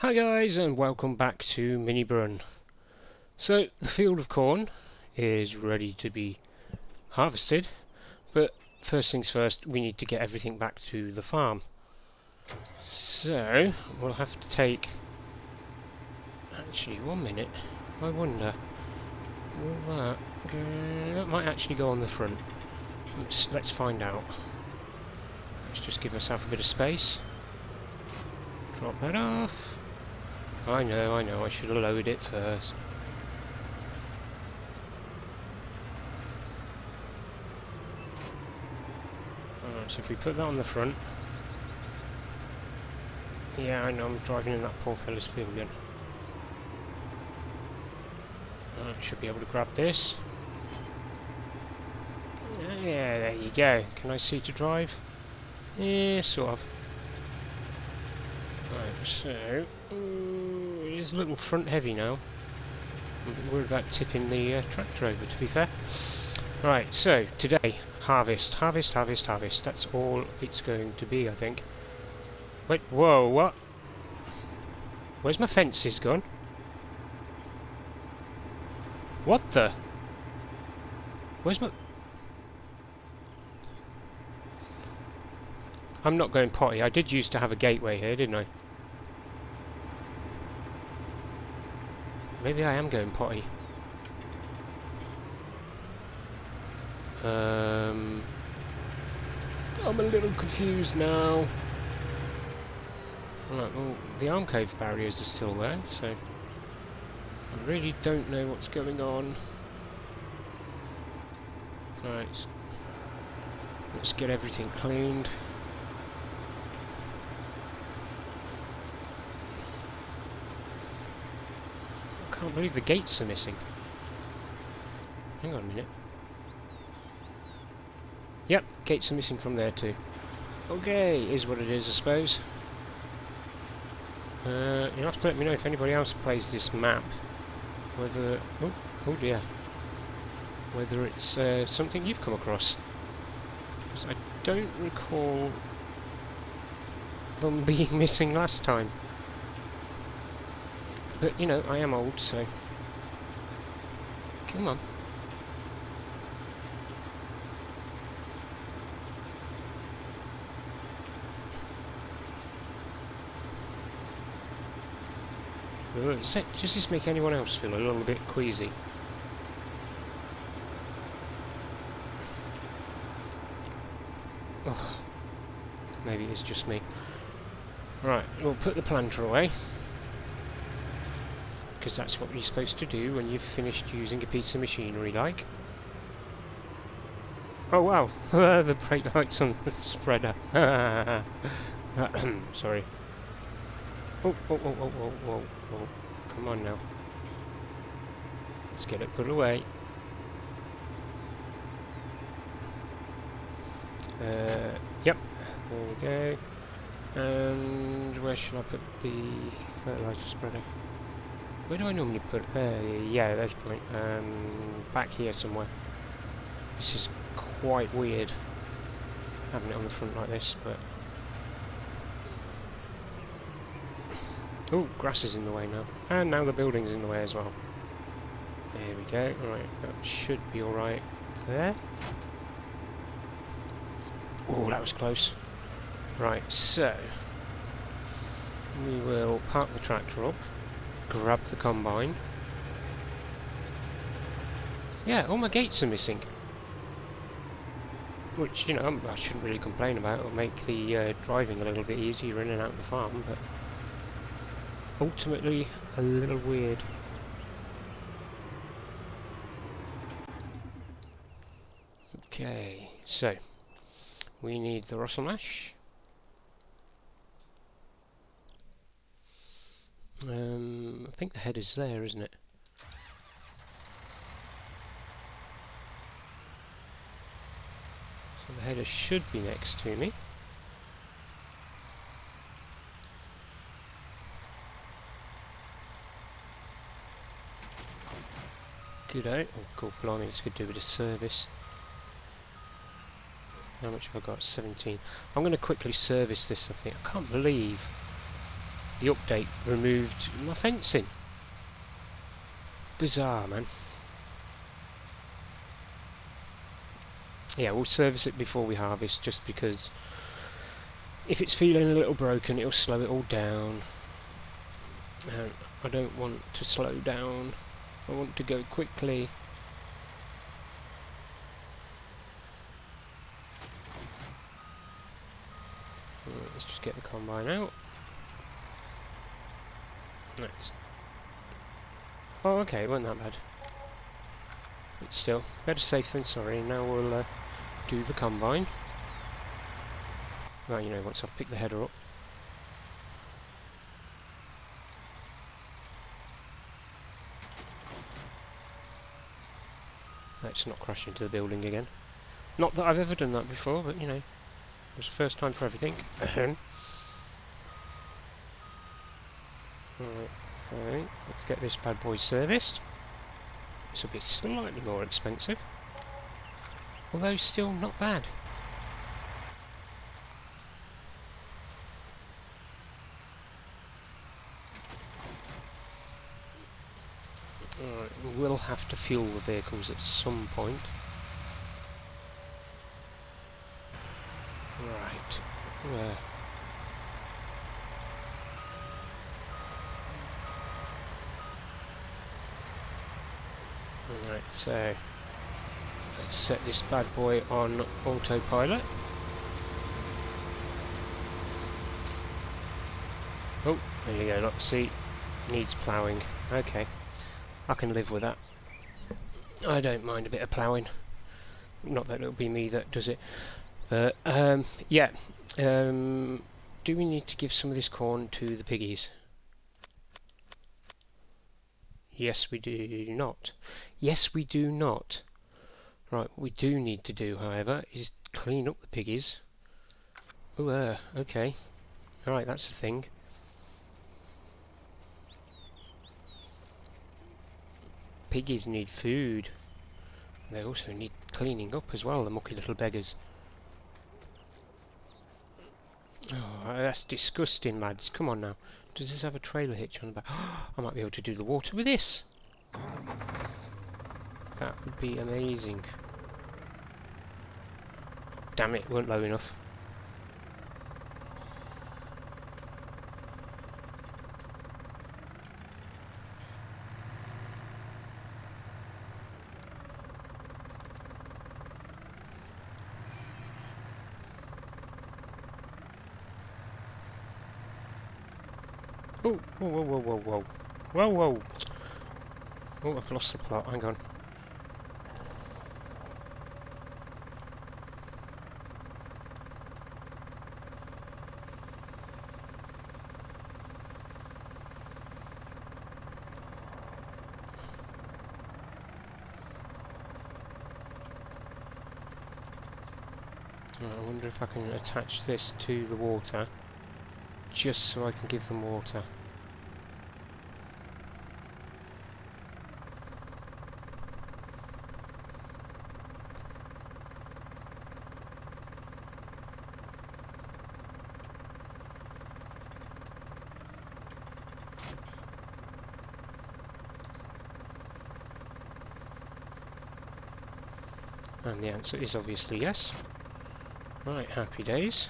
Hi guys and welcome back to Minibrunn. So the field of corn is ready to be harvested but first things first we need to get everything back to the farm. So we'll have to take actually one minute I wonder will that go... that might actually go on the front. Let's, let's find out. Let's just give myself a bit of space. Drop that off. I know, I know, I should have loaded it first. Alright, so if we put that on the front... Yeah, I know, I'm driving in that poor fella's field again. Alright, should be able to grab this. Yeah, there you go. Can I see to drive? Yeah, sort of. Right, so... It is a little front heavy now. Worried about tipping the uh, tractor over, to be fair. Right, so, today, harvest, harvest, harvest, harvest. That's all it's going to be, I think. Wait, whoa, what? Where's my fences gone? What the? Where's my... I'm not going potty. I did used to have a gateway here, didn't I? Maybe I am going potty. Um, I'm a little confused now. Right, well, the Armco barriers are still there, so I really don't know what's going on. Right, let's get everything cleaned. Can't believe the gates are missing. Hang on a minute. Yep, gates are missing from there too. Okay, is what it is, I suppose. Uh, you have to let me know if anybody else plays this map. Whether... Oh, oh dear. Whether it's uh, something you've come across. I don't recall them being missing last time. But, you know, I am old, so... Come on. Does, that, does this make anyone else feel a little bit queasy? Oh, maybe it's just me. Right, we'll put the planter away because that's what you're supposed to do when you've finished using a piece of machinery like. Oh wow, the brake lights on the spreader. Sorry. Oh, oh, oh, oh, oh, oh, oh, come on now. Let's get it put away. Uh, yep, there we go. And where should I put the fertilizer spreader? Where do I normally put uh, yeah, there's a point. Um, back here somewhere. This is quite weird, having it on the front like this, but... Oh, grass is in the way now. And now the building's in the way as well. There we go. Right, that should be alright there. Oh, that was close. Right, so... We will park the tractor up grab the combine. Yeah, all my gates are missing. Which, you know, I shouldn't really complain about. It'll make the uh, driving a little bit easier in and out of the farm, but ultimately a little weird. Okay, so we need the Rostselmash. Um, I think the head is there, isn't it? So the header should be next to me. Good out. Oh, cool, blimey, good to do a bit of service. How much have I got? 17. I'm going to quickly service this, I think. I can't believe the update removed my fencing. Bizarre, man. Yeah, we'll service it before we harvest just because if it's feeling a little broken it'll slow it all down. And I don't want to slow down. I want to go quickly. Let's just get the combine out. Let's... Oh, okay, it wasn't that bad. But still, better safe than sorry. Now we'll uh, do the combine. Well, you know, once I've picked the header up. Let's not crash into the building again. Not that I've ever done that before, but you know, it was the first time for everything. Right, so let's get this bad boy serviced. This will be slightly more expensive, although still not bad. Alright, we will have to fuel the vehicles at some point. Right. Where? Right, so let's set this bad boy on autopilot. Oh, there you go, see, needs ploughing. Okay, I can live with that. I don't mind a bit of ploughing. Not that it'll be me that does it. But, um, yeah, um, do we need to give some of this corn to the piggies? Yes, we do not. Yes, we do not. Right, we do need to do, however, is clean up the piggies. Oh, uh, okay. Alright, that's the thing. Piggies need food. They also need cleaning up as well, the mucky little beggars. Oh, that's disgusting, lads. Come on now. Does this have a trailer hitch on the back? I might be able to do the water with this. That would be amazing. Damn it, weren't low enough. Oh, whoa, whoa, whoa, whoa, whoa. Whoa, whoa. Oh, I've lost the plot. Hang on. I wonder if I can attach this to the water just so I can give them water. And the answer is obviously yes. Right, happy days.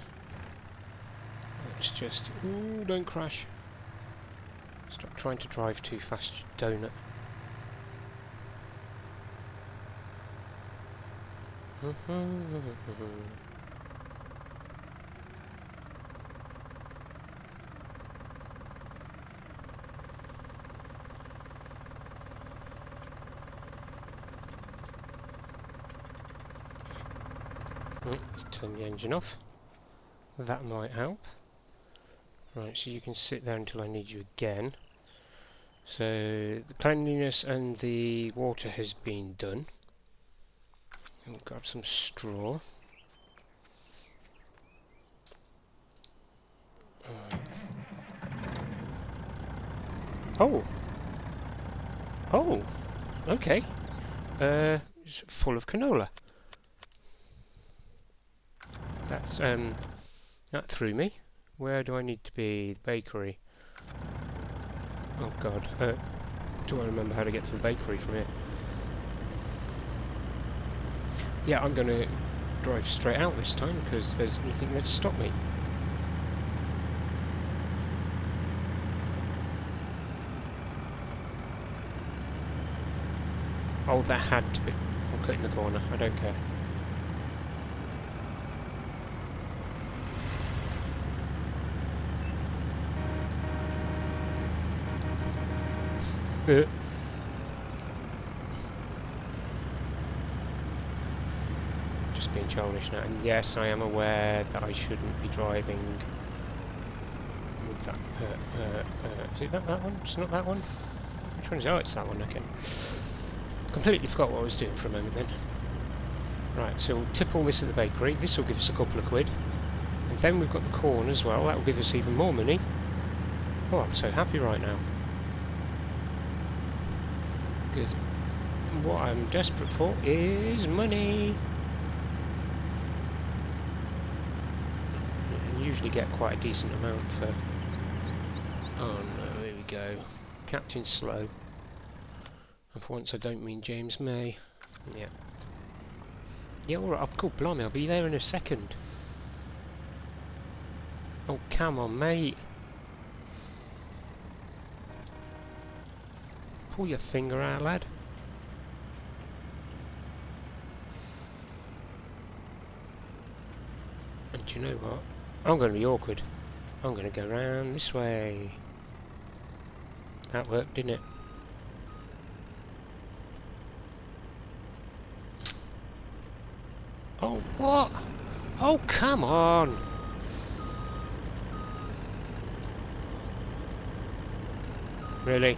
Let's just... Ooh, don't crash. Stop trying to drive too fast, you donut. Mm-hmm. Let's turn the engine off. That might help. Right, so you can sit there until I need you again. So, the cleanliness and the water has been done. We'll grab some straw. Oh! Oh! Okay. Uh, it's full of canola. That's, um, that threw me. Where do I need to be? Bakery. Oh god, uh, do I remember how to get to the bakery from here? Yeah, I'm going to drive straight out this time because there's nothing there to stop me. Oh, that had to be. I'll cut in the corner, I don't care. Just being childish now. And yes, I am aware that I shouldn't be driving with that. Uh, uh, uh, is it that, that one? It's not that one? Which one is it? Oh, it's that one, okay. Completely forgot what I was doing for a moment then. Right, so we'll tip all this at the bakery. This will give us a couple of quid. And then we've got the corn as well. That will give us even more money. Oh, I'm so happy right now. Because what I'm desperate for is money. I usually get quite a decent amount for... Oh no, here we go. Captain Slow. And for once I don't mean James May. Yeah. Yeah, alright, I'm cool, blimey, I'll be there in a second. Oh, come on, mate. Pull your finger out, lad. And do you know what? I'm going to be awkward. I'm going to go round this way. That worked, didn't it? Oh, what? Oh, come on! Really?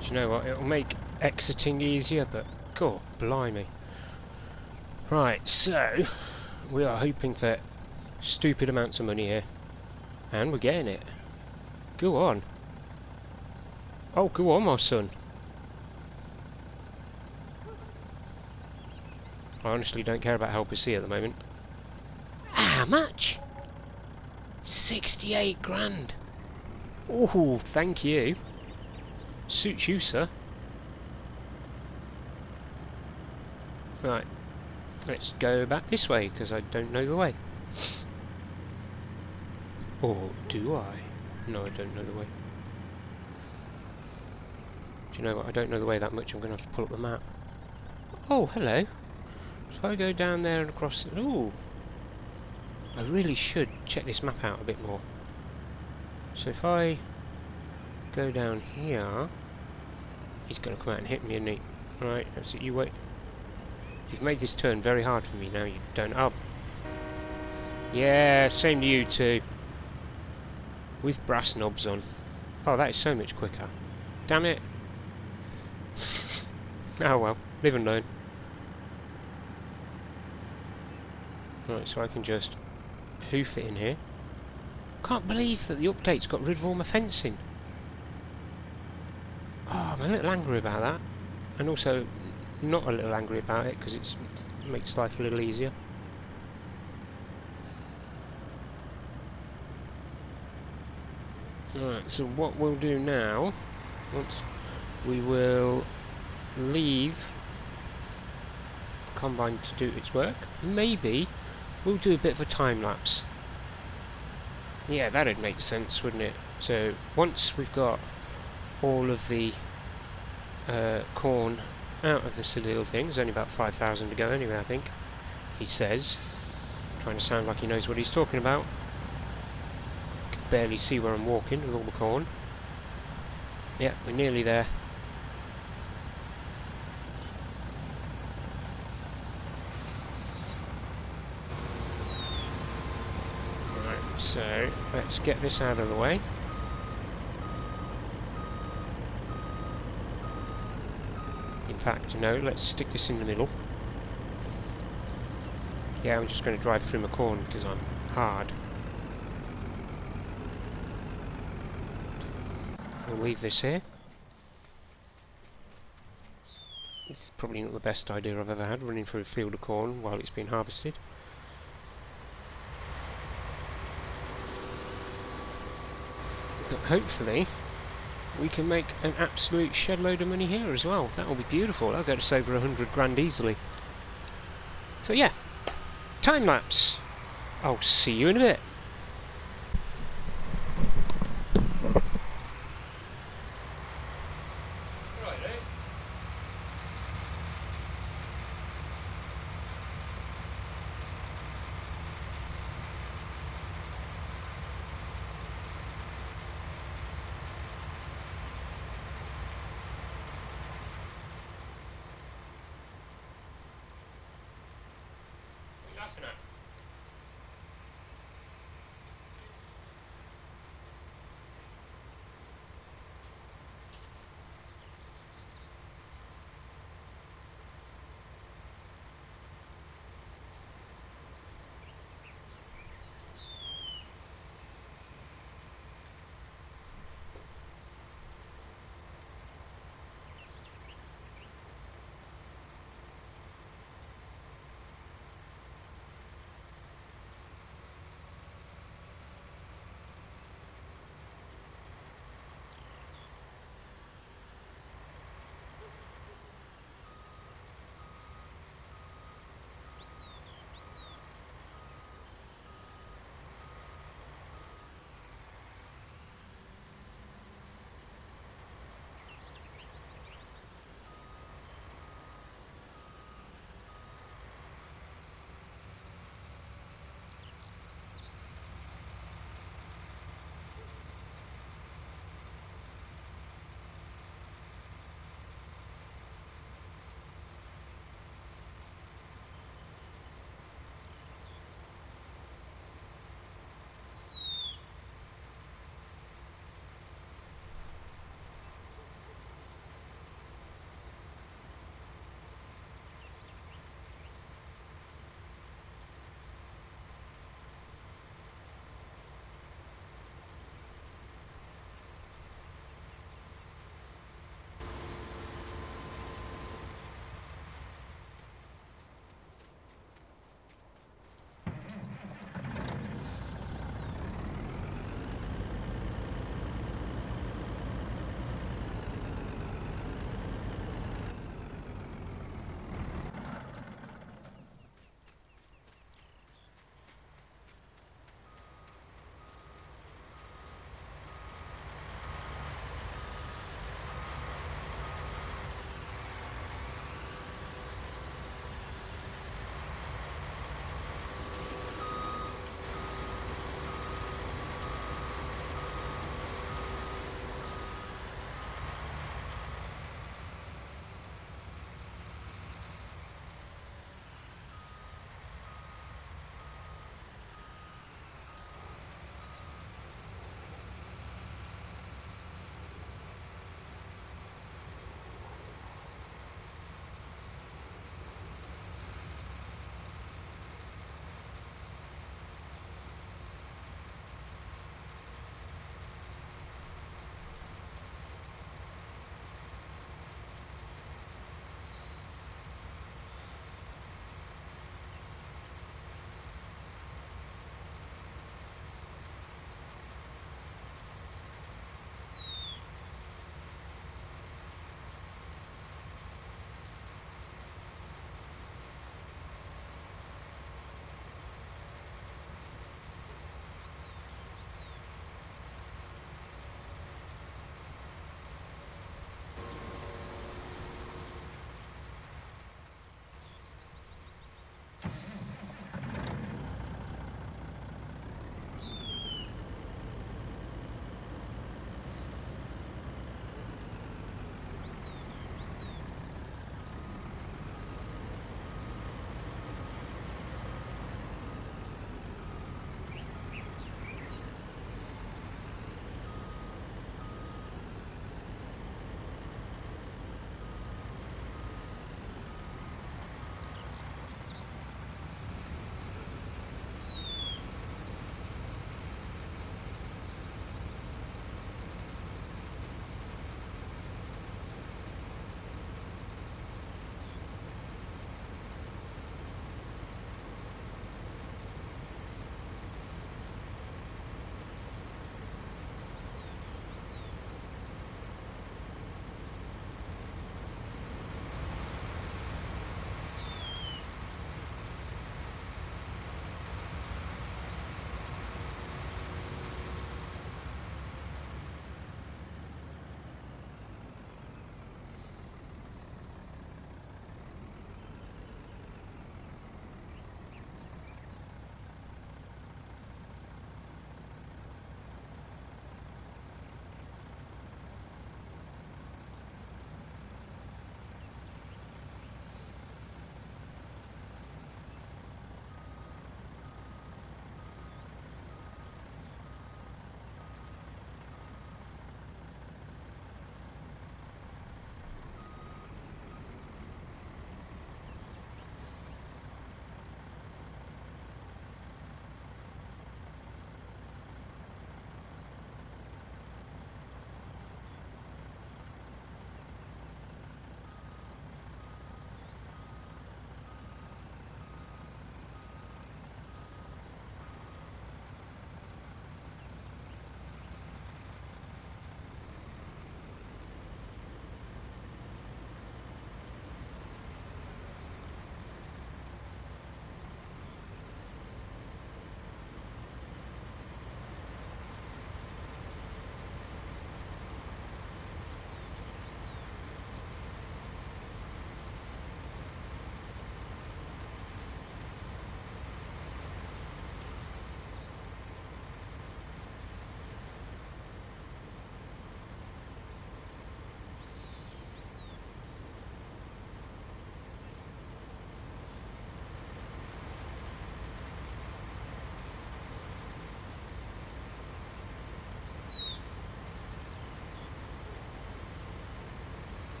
Do you know what? It'll make exiting easier, but cool, blimey. Right, so we are hoping for stupid amounts of money here, and we're getting it. Go on. Oh, go on, my son. I honestly don't care about Helper C at the moment. Ah, How much? 68 grand. Oh, thank you. Suits you, sir. Right. Let's go back this way, because I don't know the way. Or do I? No, I don't know the way. Do you know what? I don't know the way that much. I'm going to have to pull up the map. Oh, hello. So I go down there and across... Ooh! I really should check this map out a bit more. So if I go down here... He's going to come out and hit me, isn't he? Right, that's it. You wait. You've made this turn very hard for me now. You don't... Oh. Yeah, same to you too. With brass knobs on. Oh, that is so much quicker. Damn it. oh well. Live and learn. Right, so I can just hoof it in here. Can't believe that the update's got rid of all my fencing. I'm a little angry about that. And also, not a little angry about it, because it makes life a little easier. Alright, so what we'll do now, once we will leave the Combine to do its work, maybe we'll do a bit of a time lapse. Yeah, that'd make sense, wouldn't it? So, once we've got all of the uh, corn out of silly little thing, there's only about 5,000 to go anyway, I think, he says, trying to sound like he knows what he's talking about Can barely see where I'm walking with all the corn. Yeah, we're nearly there. Right, so let's get this out of the way. fact, no, let's stick this in the middle. Yeah, I'm just going to drive through my corn because I'm hard. I'll leave this here. This is probably not the best idea I've ever had, running through a field of corn while it's been harvested. But hopefully, we can make an absolute shed load of money here as well. That will be beautiful. That'll get us over a hundred grand easily. So yeah, time lapse. I'll see you in a bit. astronaut.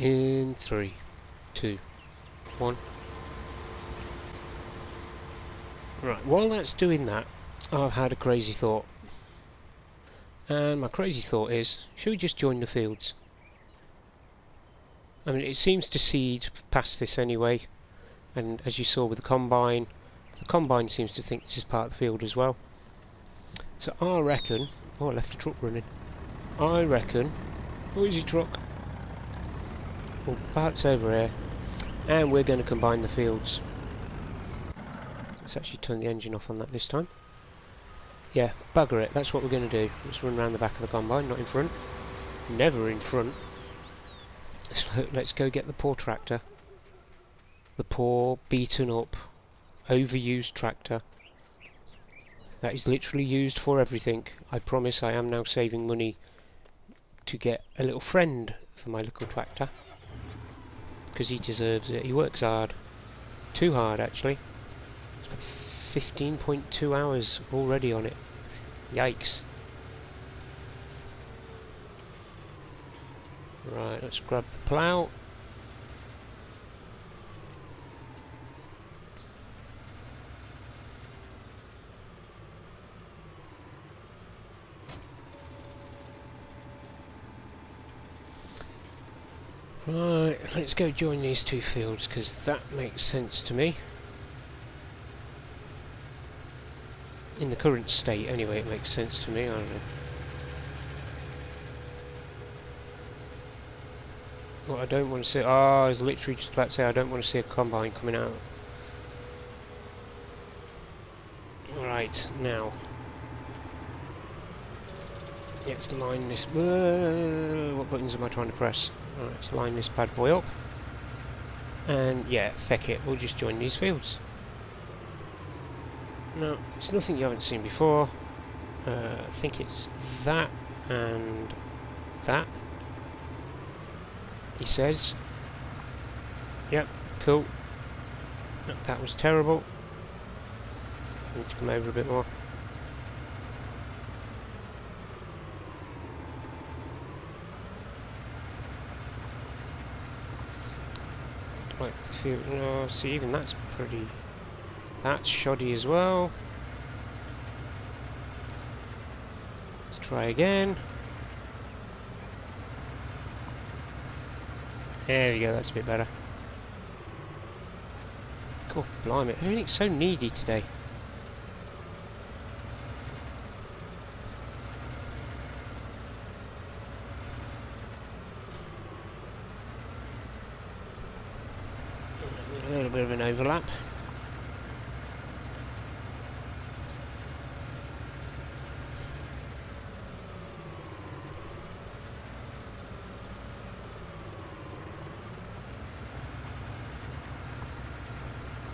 In three, two, one. Right, while that's doing that, I've had a crazy thought. And my crazy thought is, should we just join the fields? I mean, it seems to seed past this anyway, and as you saw with the Combine, the Combine seems to think this is part of the field as well. So I reckon... Oh, I left the truck running. I reckon... Where is your truck? Well, over here. And we're going to combine the fields. Let's actually turn the engine off on that this time. Yeah, bugger it. That's what we're going to do. Let's run around the back of the combine, not in front. Never in front. Let's go get the poor tractor. The poor, beaten up, overused tractor. That is literally used for everything. I promise I am now saving money to get a little friend for my little tractor. Because he deserves it. He works hard. Too hard, actually. 15.2 hours already on it. Yikes. Right, let's grab the plough. Right, let's go join these two fields because that makes sense to me. In the current state anyway it makes sense to me, I don't know. What I don't want to see... Oh, I was literally just about to say I don't want to see a combine coming out. Right, now. Let's line this... Uh, what buttons am I trying to press? Let's line this bad boy up. And yeah, feck it, we'll just join these fields. No, it's nothing you haven't seen before. Uh, I think it's that and that. He says. Yep, cool. That was terrible. Need to come over a bit more. Feel, no, see, even that's pretty... That's shoddy as well. Let's try again. There we go, that's a bit better. God blimey, everything's so needy today. A little bit of an overlap.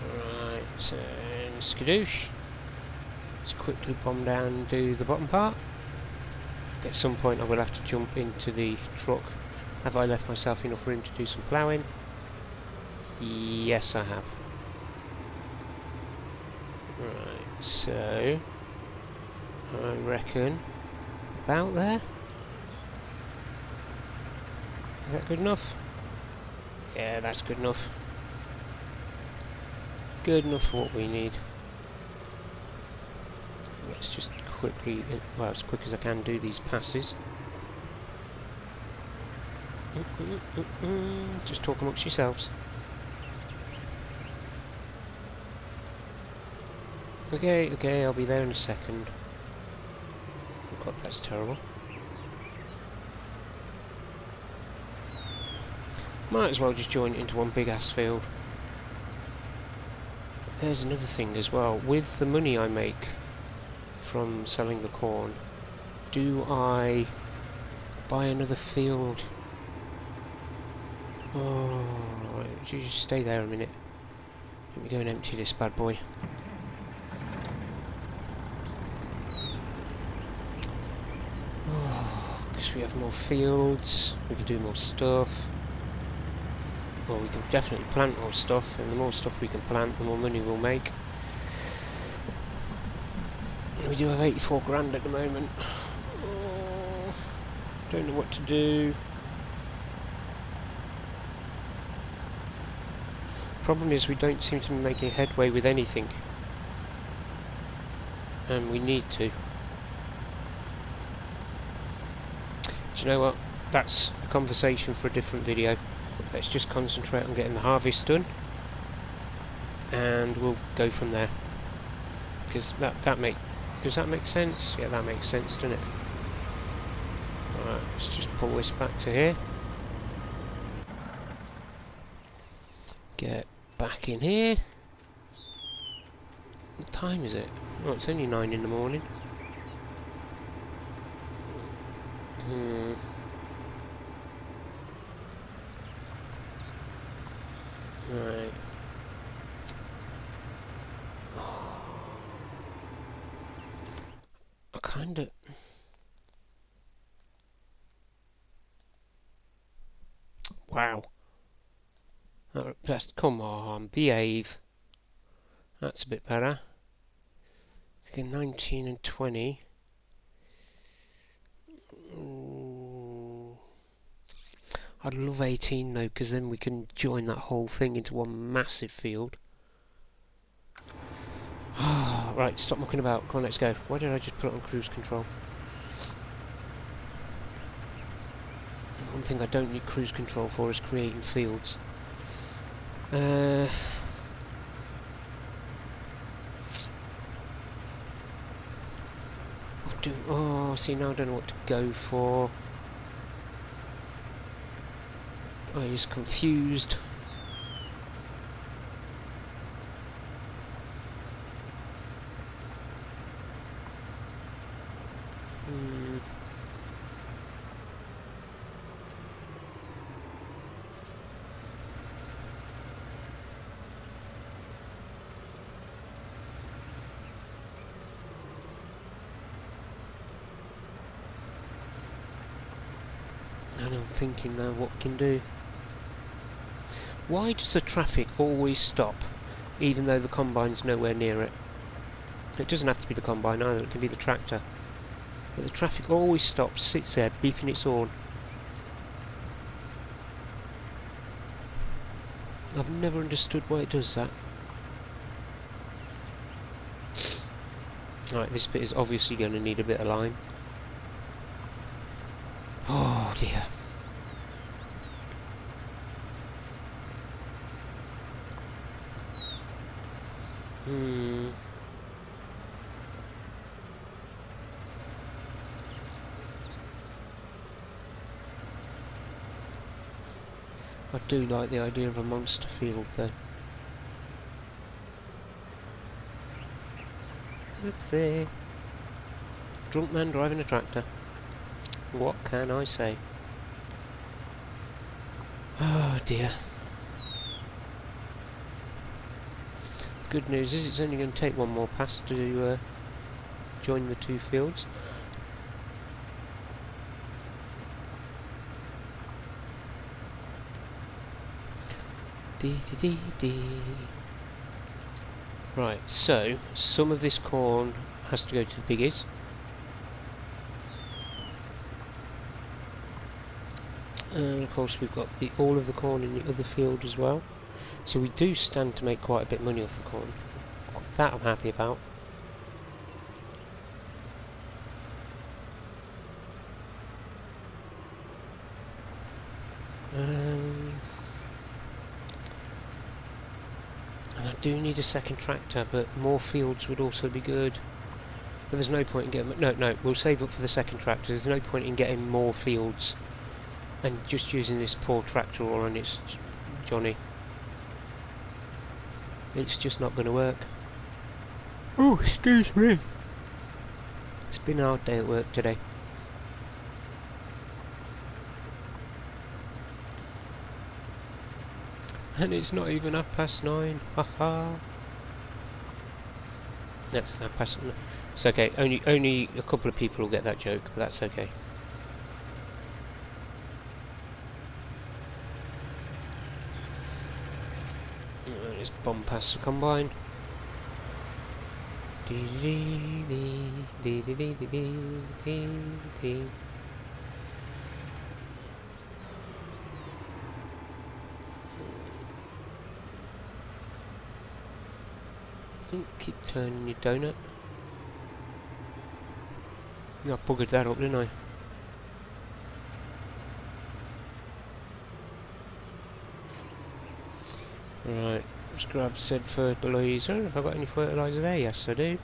Right, skadoosh. Let's quickly bomb down and do the bottom part. At some point I will have to jump into the truck. Have I left myself enough room to do some ploughing? Yes, I have. Right, so... I reckon... About there? Is that good enough? Yeah, that's good enough. Good enough for what we need. Let's just quickly, well, as quick as I can do these passes. Mm -mm -mm just talk amongst yourselves. Okay, okay, I'll be there in a second. Oh god, that's terrible. Might as well just join it into one big ass field. There's another thing as well. With the money I make from selling the corn, do I buy another field? Oh, you just stay there a minute. Let me go and empty this bad boy. We have more fields, we can do more stuff. Well, we can definitely plant more stuff, and the more stuff we can plant, the more money we'll make. We do have 84 grand at the moment. Oh, don't know what to do. Problem is we don't seem to be making headway with anything. And we need to. Do you know what? That's a conversation for a different video. Let's just concentrate on getting the harvest done. And we'll go from there. Because that, that make does that make sense? Yeah, that makes sense, doesn't it? Alright, let's just pull this back to here. Get back in here. What time is it? Oh, it's only nine in the morning. Hmm. Right. I kinda... Wow. That's, come on, behave. That's a bit better. 19 and 20. I'd love 18 though, because then we can join that whole thing into one massive field. right, stop mucking about. Come on, let's go. Why did I just put it on cruise control? One thing I don't need cruise control for is creating fields. Uh, oh, see now I don't know what to go for. Hmm. I was confused. And I'm thinking now what can do. Why does the traffic always stop, even though the combine's nowhere near it? It doesn't have to be the combine either, it can be the tractor. But the traffic always stops, sits there, beeping its horn. I've never understood why it does that. Right, this bit is obviously going to need a bit of lime. Oh dear. Hmm. I do like the idea of a monster field though. See. Drunk man driving a tractor. What can I say? Oh dear. good news is it's only going to take one more pass to uh, join the two fields. Dee dee dee dee. Right, so some of this corn has to go to the piggies. And of course we've got the, all of the corn in the other field as well. So we do stand to make quite a bit of money off the corn. That I'm happy about. Um, and I do need a second tractor, but more fields would also be good. But there's no point in getting... No, no, we'll save up for the second tractor. There's no point in getting more fields and just using this poor tractor or on its Johnny. It's just not going to work. Oh, excuse me. It's been a hard day at work today. And it's not even half past nine. Haha. That's half past. It's okay. Only only a couple of people will get that joke, but that's okay. just bomb past the combine. Turning your donut. I buggered that up, didn't I? Right, let's grab said fertiliser. Have I got any fertiliser there? Yes, I do.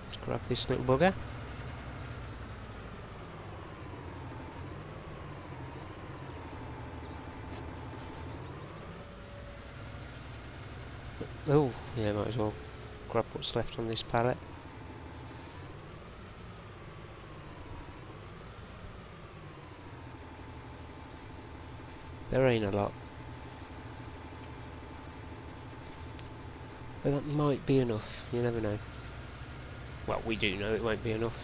Let's grab this little bugger. Oh, yeah, might as well grab what's left on this pallet. There ain't a lot. But that might be enough, you never know. Well, we do know it won't be enough.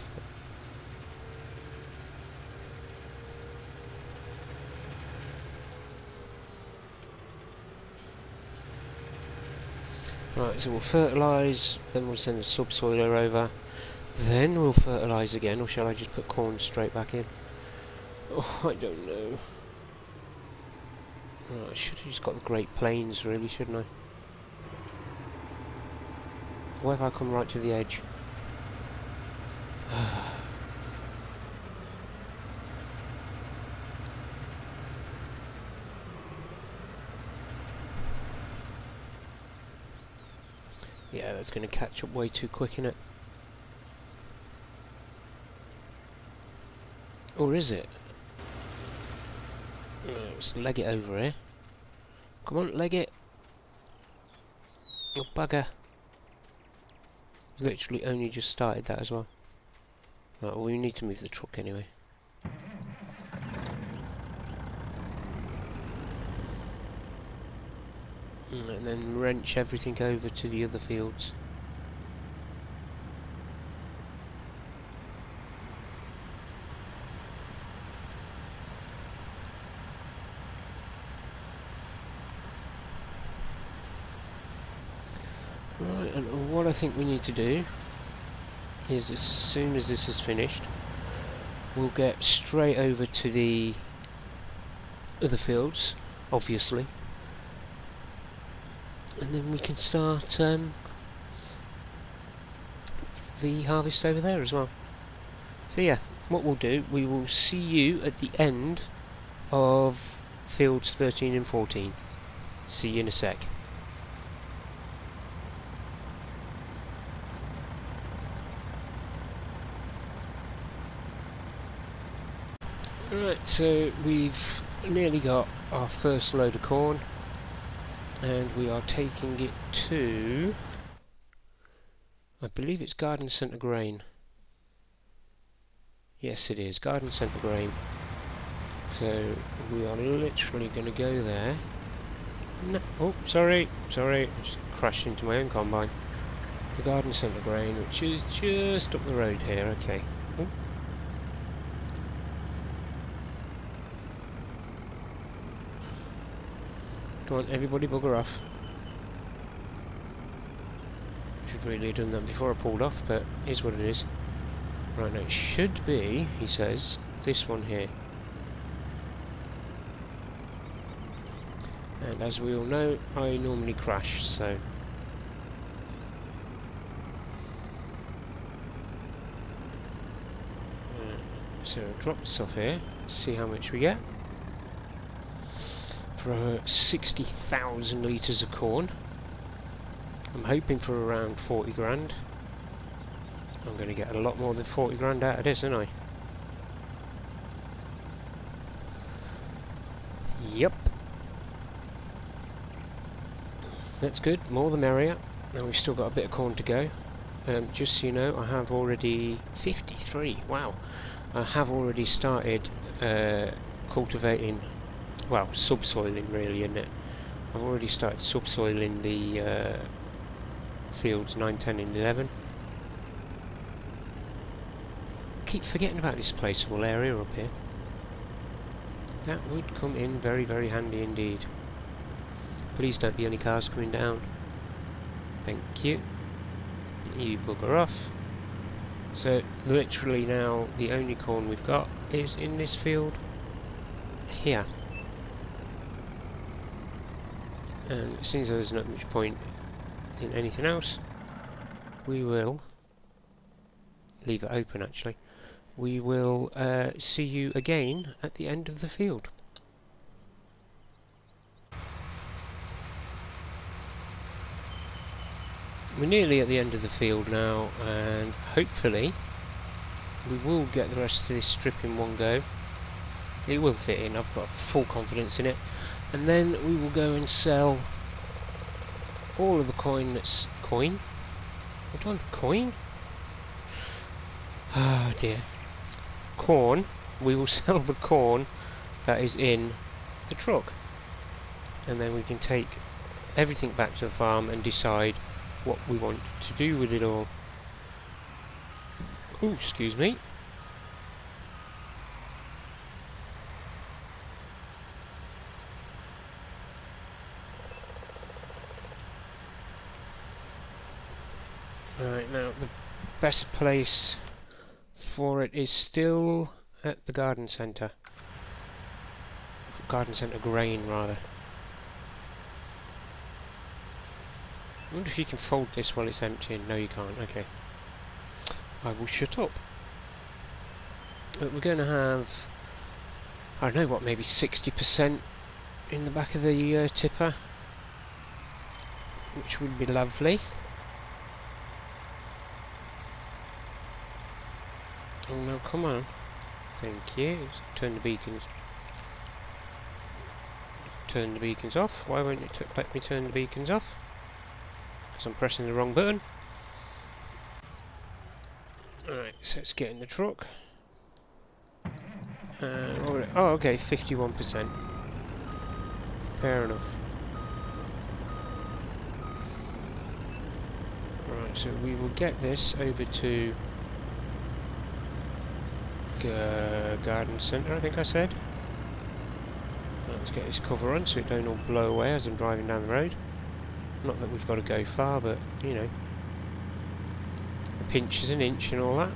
Right, so we'll fertilise, then we'll send the subsoiler over, then we'll fertilise again, or shall I just put corn straight back in? Oh, I don't know. I should have just got the Great Plains, really, shouldn't I? Why have I come right to the edge? Yeah, that's going to catch up way too quick, in it? Or is it? Let's leg it over here. Come on, leg it. Oh, bugger. Literally only just started that as well. Right, well, we need to move the truck anyway. And then wrench everything over to the other fields. Right, and what I think we need to do is as soon as this is finished, we'll get straight over to the other fields, obviously, then we can start um, the harvest over there as well. So yeah, what we'll do, we will see you at the end of fields 13 and 14. See you in a sec. Right, so we've nearly got our first load of corn and we are taking it to I believe it's Garden Centre Grain. Yes it is, Garden Centre Grain. So we are literally going to go there. No, oh sorry, sorry, just crashed into my own combine. The Garden Centre Grain which is just up the road here, okay on, everybody bugger off. Should really have done that before I pulled off, but here's what it is. Right, now it should be, he says, this one here. And as we all know, I normally crash, so... Uh, so drop this off here, see how much we get for 60,000 litres of corn. I'm hoping for around 40 grand. I'm going to get a lot more than 40 grand out of this, aren't I? Yep. That's good, more the merrier. Now we've still got a bit of corn to go. Um, just so you know, I have already... 53, wow. I have already started uh, cultivating well, subsoiling really, isn't it? I've already started subsoiling the uh, fields 9, 10 and 11. keep forgetting about this placeable area up here. That would come in very, very handy indeed. Please don't be any cars coming down. Thank you. You bugger off. So, literally now, the only corn we've got is in this field here. And it seems there's not much point in anything else, we will leave it open actually. We will uh, see you again at the end of the field. We're nearly at the end of the field now and hopefully we will get the rest of this strip in one go. It will fit in, I've got full confidence in it. And then we will go and sell all of the coin that's coin. What on coin? Oh dear. Corn. We will sell the corn that is in the truck. And then we can take everything back to the farm and decide what we want to do with it all. Oh, excuse me. Right, now the best place for it is still at the garden centre. Garden centre grain, rather. I wonder if you can fold this while it's empty. No, you can't. Okay. I will shut up. But we're going to have, I don't know what, maybe 60% in the back of the uh, tipper. Which would be lovely. Oh no, come on. Thank you. turn the beacons. Turn the beacons off. Why won't you let me turn the beacons off? Because I'm pressing the wrong button. Alright, so let's get in the truck. Uh, oh, okay, 51%. Fair enough. Right, so we will get this over to uh, garden centre, I think I said. Let's get this cover on so it don't all blow away as I'm driving down the road. Not that we've got to go far, but, you know, a pinch is an inch and all that.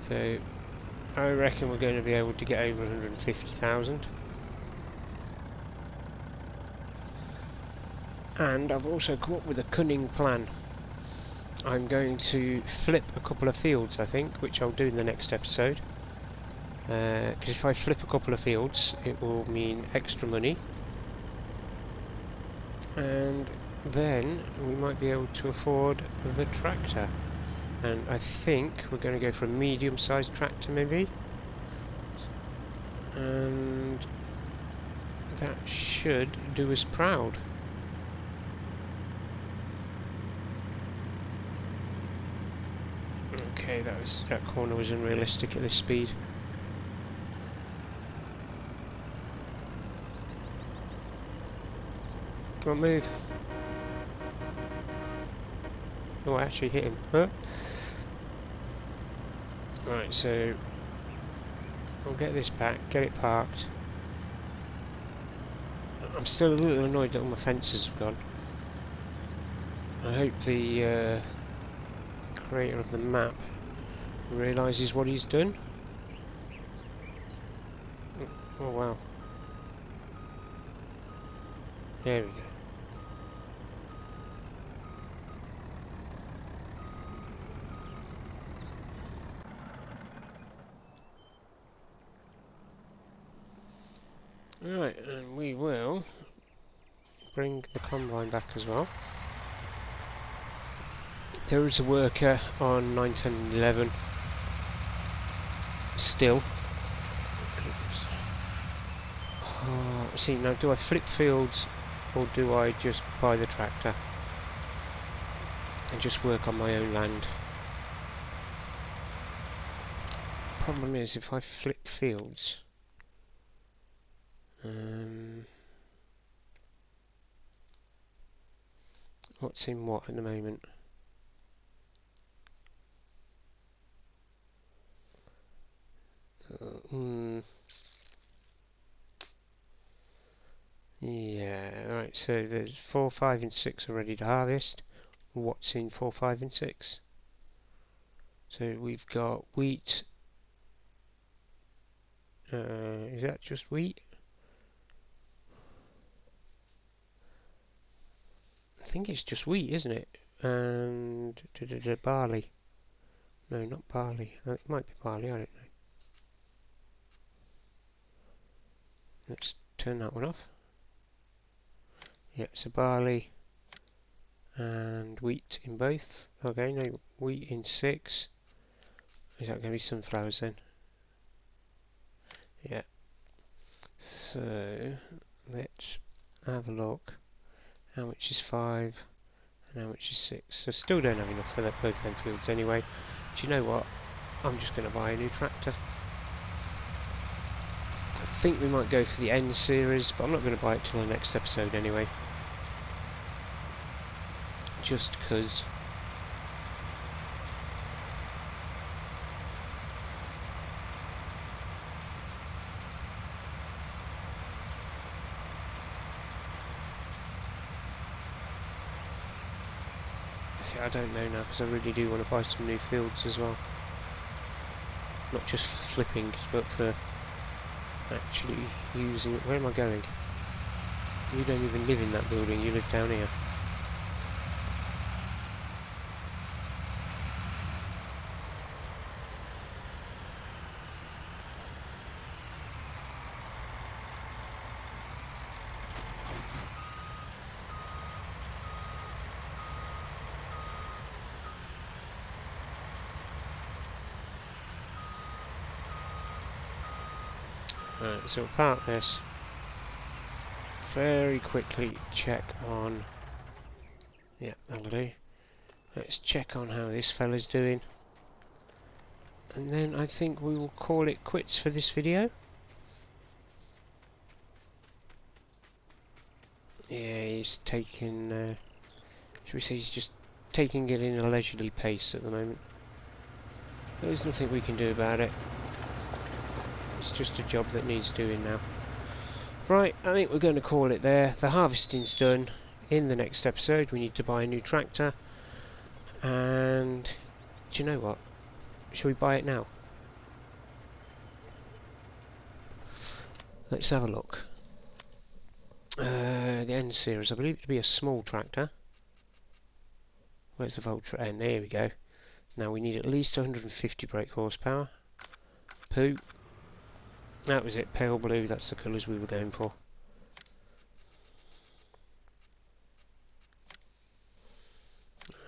So, I reckon we're going to be able to get over 150,000. And I've also come up with a cunning plan. I'm going to flip a couple of fields I think, which I'll do in the next episode. Because uh, if I flip a couple of fields it will mean extra money and then we might be able to afford the tractor and I think we're going to go for a medium sized tractor maybe and that should do us proud. That corner was unrealistic at this speed. Come on, move. Oh, I actually hit him. Huh? Right, so I'll get this back, get it parked. I'm still a little annoyed that all my fences have gone. I hope the uh, creator of the map realises what he's done. Oh wow. There we go. Right, and we will bring the combine back as well. There is a worker on 9, 10, 11 still. Oh, see, now do I flip fields or do I just buy the tractor and just work on my own land? Problem is, if I flip fields, um, what's in what at the moment? Mm, yeah, right, so there's 4, 5 and 6 are ready to harvest. What's in 4, 5 and 6? So we've got wheat, Uh, is that just wheat? I think it's just wheat, isn't it? And da, da, da, barley. No, not barley. Uh, it might be barley, I don't know. Let's turn that one off. Yep, so barley and wheat in both. Okay, no, wheat in six. Is that going to be sunflowers then? Yeah. So, let's have a look. How much is five? And how much is six? So still don't have enough for that, both them fields anyway. Do you know what? I'm just going to buy a new tractor. Think we might go for the end series, but I'm not going to buy it till the next episode anyway. Just because See, I don't know now because I really do want to buy some new fields as well. Not just for flipping, but for actually using it. Where am I going? You don't even live in that building, you live down here. Right, so we'll this. Very quickly check on... Yeah, that'll do. Let's check on how this fella's doing. And then I think we will call it quits for this video. Yeah, he's taking... Uh, should we say he's just taking it in a leisurely pace at the moment. There's nothing we can do about it. It's just a job that needs doing now. Right, I think we're going to call it there. The harvesting's done. In the next episode we need to buy a new tractor. And do you know what? Shall we buy it now? Let's have a look. Uh, the N series, I believe it to be a small tractor. Where's the Valtra N? There we go. Now we need at least 150 brake horsepower. Poo. That was it, pale blue, that's the colours we were going for.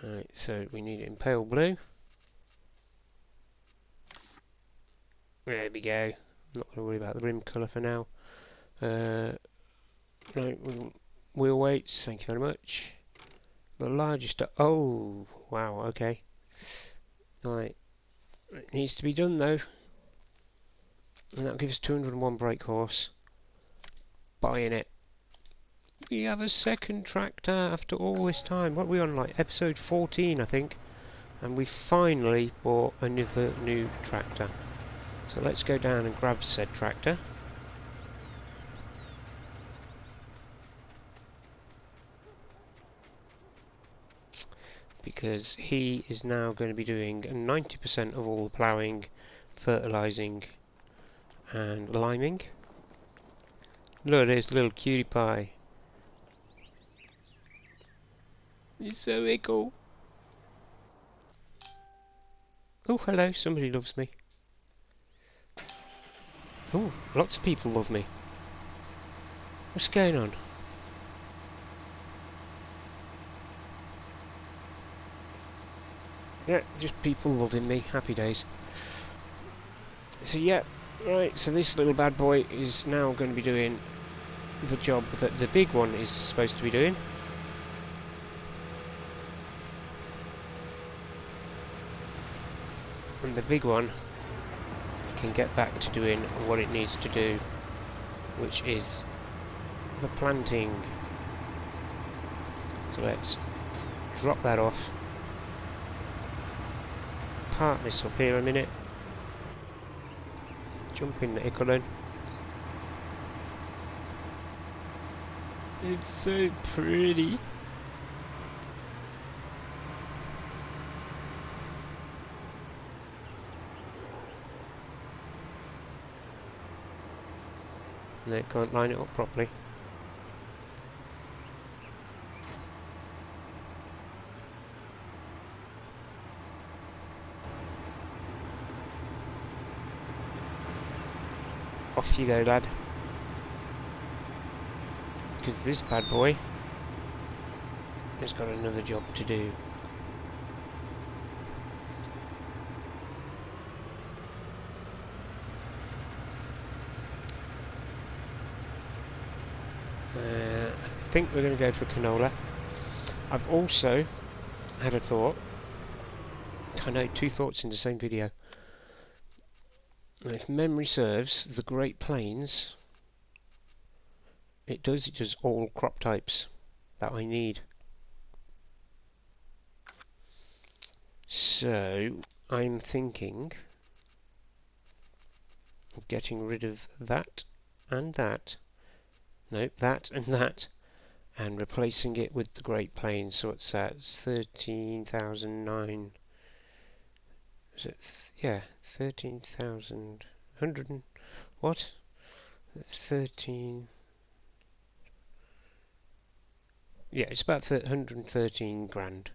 Right, so we need it in pale blue. There we go. not going to worry about the rim colour for now. Uh, right, wheel weights, thank you very much. The largest, oh, wow, okay. Right, it needs to be done though. And that'll give us 201 brake horse. Buying it. We have a second tractor after all this time. What are we on, like, episode 14, I think? And we finally bought another new tractor. So let's go down and grab said tractor. Because he is now going to be doing 90% of all the ploughing, fertilising and liming. Look at this little cutie pie. He's so echo. Oh, hello, somebody loves me. Oh, lots of people love me. What's going on? Yeah, just people loving me. Happy days. So yeah, Right, so this little bad boy is now going to be doing the job that the big one is supposed to be doing. And the big one can get back to doing what it needs to do, which is the planting. So let's drop that off. Park this up here a minute. Jump in the Icolin. It's so pretty. They can't line it up properly. You go, lad. Because this bad boy has got another job to do. Uh, I think we're going to go for canola. I've also had a thought. I know two thoughts in the same video. If memory serves, the Great Plains, it does, it does all crop types that I need. So, I'm thinking of getting rid of that and that, nope, that and that, and replacing it with the Great Plains. So it's at 13,009 is it th yeah, 13,000, 100 what? 13, yeah, it's about 113 grand.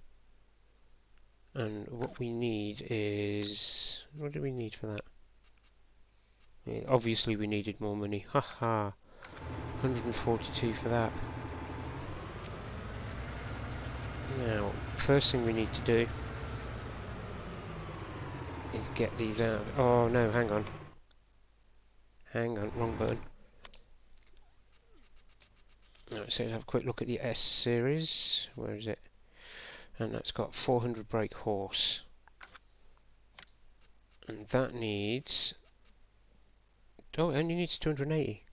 And what we need is, what do we need for that? Yeah, obviously we needed more money, haha, 142 for that. Now, first thing we need to do is get these out. Oh no, hang on. Hang on, wrong button. Right, so let's have a quick look at the S series. Where is it? And that's got 400 brake horse. And that needs... Oh, it only needs 280.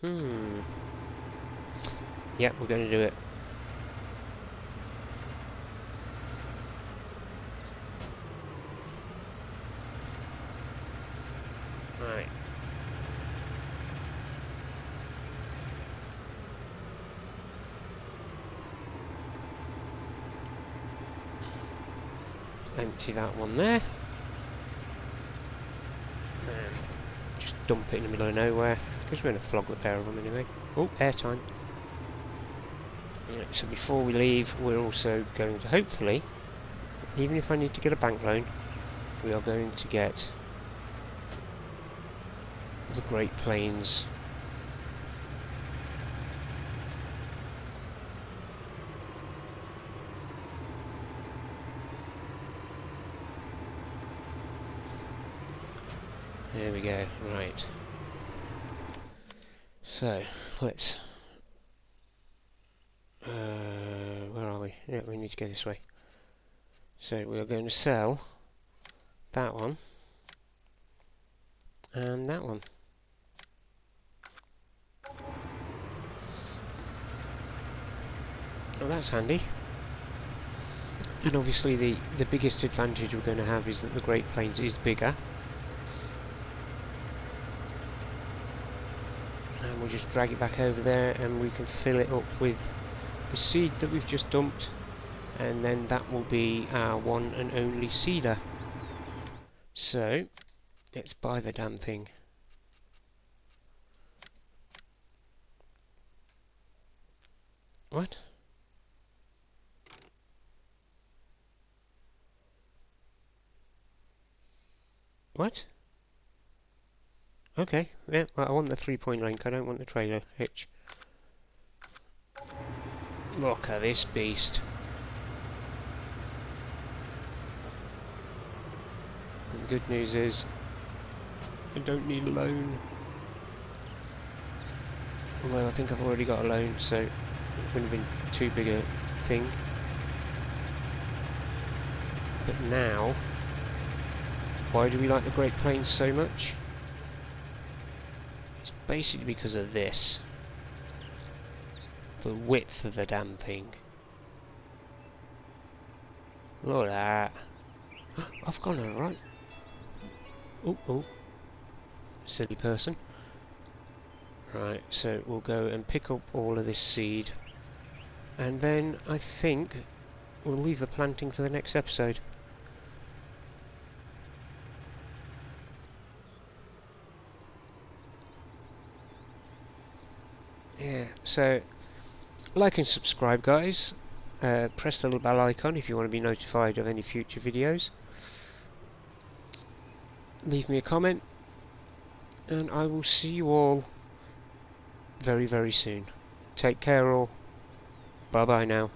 Hmm. Yeah, we're going to do it. Right. Empty that one there. And just dump it in the middle of nowhere. Because we're going to flog the pair of them anyway. Oh, airtime. Right, so before we leave, we're also going to hopefully, even if I need to get a bank loan, we are going to get the Great Plains. There we go, right. So, let's... Uh, where are we? Yeah, we need to go this way. So, we are going to sell that one and that one. Oh, that's handy. And obviously the, the biggest advantage we're going to have is that the Great Plains is bigger. And we'll just drag it back over there and we can fill it up with the seed that we've just dumped. And then that will be our one and only seeder. So, let's buy the damn thing. What? What? Okay, yeah, well, I want the three-point link, I don't want the trailer hitch. Look at this beast. And the good news is, I don't need a loan. Well, I think I've already got a loan, so it wouldn't have been too big a thing. But now, why do we like the Great Plains so much? Basically because of this. The width of the damn thing. Look at that. I've gone alright. Oh, oh. Silly person. Right, so we'll go and pick up all of this seed. And then I think we'll leave the planting for the next episode. yeah, so like and subscribe, guys. Uh, press the little bell icon if you want to be notified of any future videos. Leave me a comment, and I will see you all very, very soon. Take care, all. Bye bye now.